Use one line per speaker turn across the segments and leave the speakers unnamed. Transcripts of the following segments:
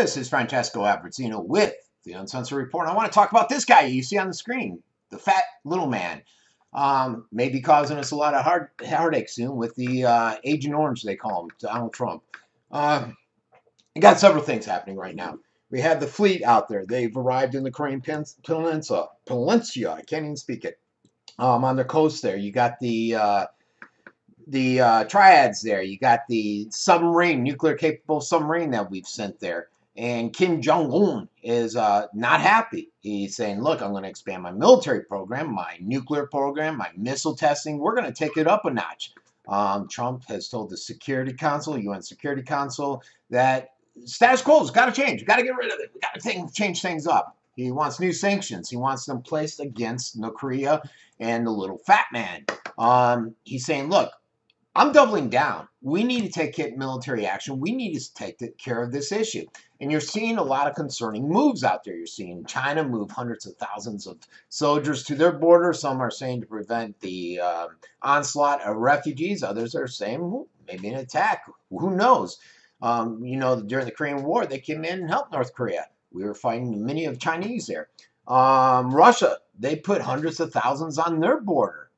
This is Francesco Abbruzzino with the Uncensored Report. I want to talk about this guy you see on the screen, the fat little man. Um, maybe causing us a lot of heart, heartache soon with the uh, Agent Orange, they call him, Donald Trump. Uh, you got several things happening right now. We have the fleet out there. They've arrived in the Korean Peninsula. Peninsula, I can't even speak it. Um, on the coast there, you got the uh, the uh, triads there. You got the submarine, nuclear capable submarine that we've sent there. And Kim Jong Un is uh, not happy. He's saying, "Look, I'm going to expand my military program, my nuclear program, my missile testing. We're going to take it up a notch." Um, Trump has told the Security Council, UN Security Council, that status quo has got to change. We've got to get rid of it. We've got to change things up. He wants new sanctions. He wants them placed against North Korea and the little fat man. Um, he's saying, look, I'm doubling down. We need to take military action. We need to take care of this issue. And you're seeing a lot of concerning moves out there. You're seeing China move hundreds of thousands of soldiers to their border. Some are saying to prevent the um, onslaught of refugees. Others are saying maybe an attack. Who knows? Um, you know, during the Korean War, they came in and helped North Korea. We were fighting many of Chinese there. Um, Russia, they put hundreds of thousands on their border.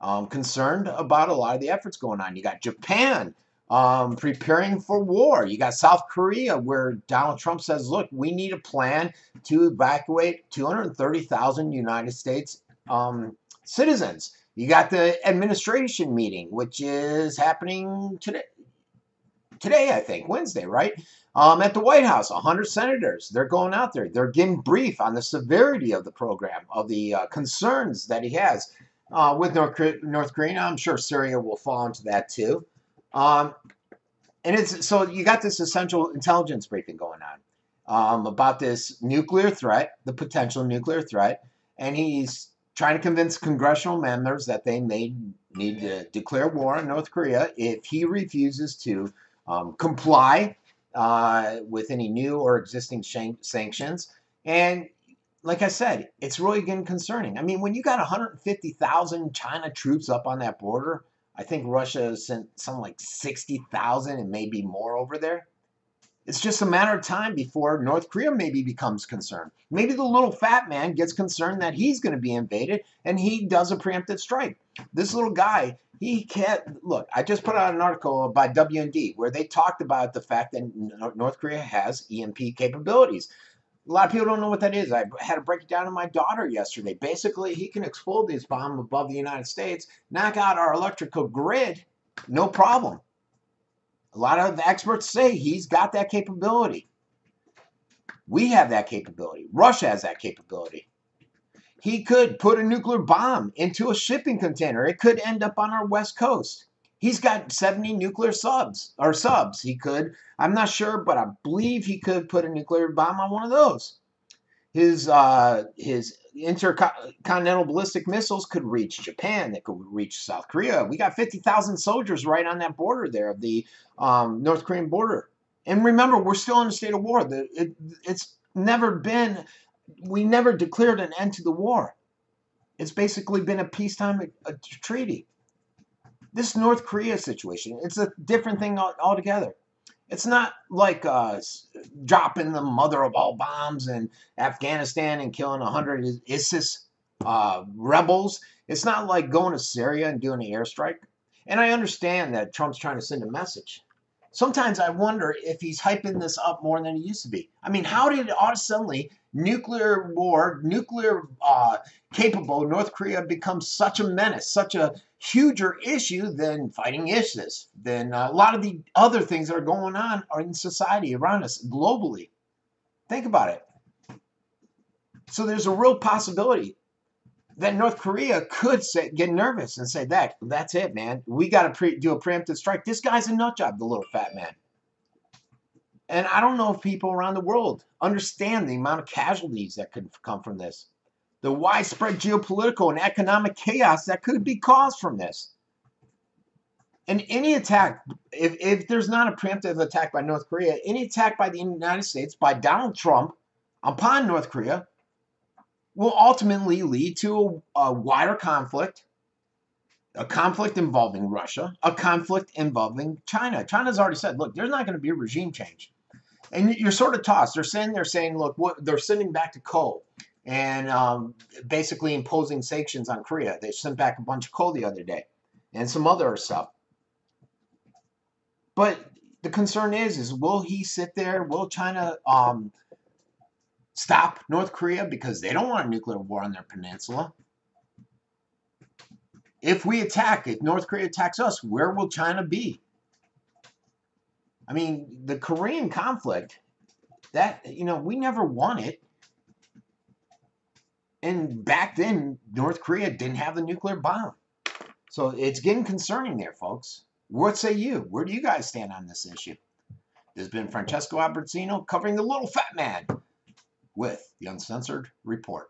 Um, concerned about a lot of the efforts going on. You got Japan um, preparing for war. You got South Korea, where Donald Trump says, look, we need a plan to evacuate 230,000 United States um, citizens. You got the administration meeting, which is happening today, today, I think, Wednesday, right? Um, at the White House, 100 senators, they're going out there. They're getting brief on the severity of the program, of the uh, concerns that he has uh, with North, North Korea. I'm sure Syria will fall into that too. Um, and it's so you got this essential intelligence briefing going on um, about this nuclear threat, the potential nuclear threat, and he's trying to convince congressional members that they may need to declare war on North Korea if he refuses to um, comply uh, with any new or existing sanctions. And like I said, it's really getting concerning. I mean, when you got 150,000 China troops up on that border, I think Russia sent something like 60,000 and maybe more over there. It's just a matter of time before North Korea maybe becomes concerned. Maybe the little fat man gets concerned that he's going to be invaded and he does a preemptive strike. This little guy, he can't look. I just put out an article by WND where they talked about the fact that North Korea has EMP capabilities. A lot of people don't know what that is. I had to break it down to my daughter yesterday. Basically, he can explode this bomb above the United States, knock out our electrical grid, no problem. A lot of experts say he's got that capability. We have that capability. Russia has that capability. He could put a nuclear bomb into a shipping container. It could end up on our west coast. He's got 70 nuclear subs or subs. He could, I'm not sure, but I believe he could put a nuclear bomb on one of those. His uh, his intercontinental ballistic missiles could reach Japan. They could reach South Korea. We got 50,000 soldiers right on that border there of the um, North Korean border. And remember, we're still in a state of war. The, it, it's never been, we never declared an end to the war. It's basically been a peacetime a, a treaty. This North Korea situation, it's a different thing altogether. It's not like uh, dropping the mother of all bombs in Afghanistan and killing 100 ISIS uh, rebels. It's not like going to Syria and doing an airstrike. And I understand that Trump's trying to send a message. Sometimes I wonder if he's hyping this up more than he used to be. I mean, how did all of a sudden nuclear war, nuclear uh, capable North Korea become such a menace, such a huger issue than fighting ISIS, than uh, a lot of the other things that are going on in society around us globally. Think about it. So there's a real possibility that North Korea could say, get nervous and say, "That that's it, man. We got to do a preemptive strike." This guy's a nut job, the little fat man. And I don't know if people around the world understand the amount of casualties that could come from this the widespread geopolitical and economic chaos that could be caused from this. And any attack, if, if there's not a preemptive attack by North Korea, any attack by the United States, by Donald Trump upon North Korea, will ultimately lead to a, a wider conflict, a conflict involving Russia, a conflict involving China. China's already said, look, there's not going to be a regime change. and you're sort of tossed. They're saying they're saying, look, what they're sending back to coal and um, basically imposing sanctions on Korea. They sent back a bunch of coal the other day and some other stuff. But the concern is, is will he sit there? Will China um, stop North Korea because they don't want a nuclear war on their peninsula? If we attack, if North Korea attacks us, where will China be? I mean, the Korean conflict, that, you know, we never won it. And back then, North Korea didn't have the nuclear bomb. So it's getting concerning there, folks. What say you? Where do you guys stand on this issue? This has been Francesco Abbruzzino covering the little fat man with the Uncensored Report.